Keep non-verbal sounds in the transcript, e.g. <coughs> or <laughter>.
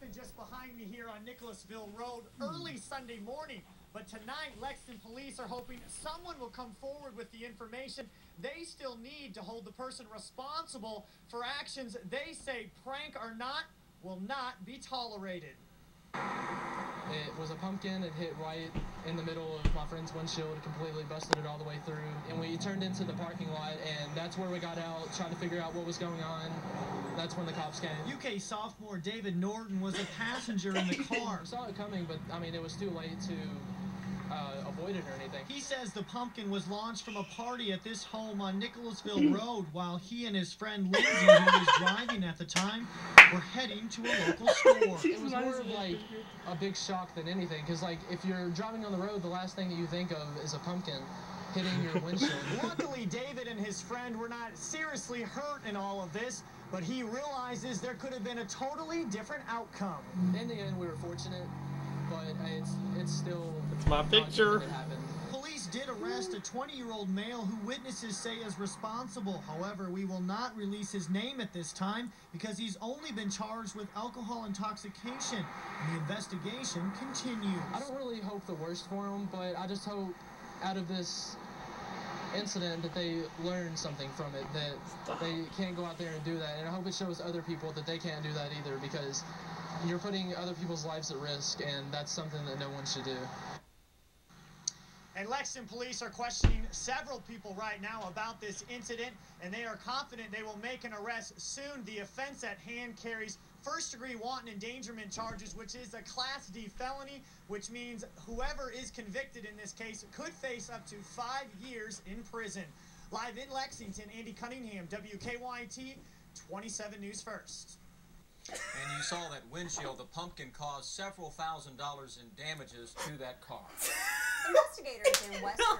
happened just behind me here on Nicholasville Road early Sunday morning. But tonight, Lexington police are hoping someone will come forward with the information. They still need to hold the person responsible for actions they say, prank or not, will not be tolerated. It was a pumpkin. It hit right in the middle of my friend's windshield. It completely busted it all the way through. And we turned into the parking lot, and that's where we got out, trying to figure out what was going on. That's when the cops came. UK sophomore David Norton was a passenger in the <coughs> car. saw it coming, but I mean, it was too late to uh, avoid it or anything. He says the pumpkin was launched from a party at this home on Nicholasville <coughs> Road while he and his friend Lindsay, who was <coughs> driving at the time, we were heading to a local <laughs> store. It was more of like a big shock than anything, because like if you're driving on the road, the last thing that you think of is a pumpkin hitting your <laughs> windshield. Luckily, David and his friend were not seriously hurt in all of this, but he realizes there could have been a totally different outcome. In the end, we were fortunate, but it's it's still. It's my picture. that it happened. Did arrest a 20-year-old male who witnesses say is responsible. However, we will not release his name at this time because he's only been charged with alcohol intoxication, and the investigation continues. I don't really hope the worst for him, but I just hope out of this incident that they learn something from it, that they can't go out there and do that. And I hope it shows other people that they can't do that either because you're putting other people's lives at risk, and that's something that no one should do. And Lexington police are questioning several people right now about this incident, and they are confident they will make an arrest soon. The offense at hand carries first degree wanton endangerment charges, which is a Class D felony, which means whoever is convicted in this case could face up to five years in prison. Live in Lexington, Andy Cunningham, WKYT 27 News First. And you saw that windshield. The pumpkin caused several thousand dollars in damages to that car. <laughs> Investigators in <laughs> Western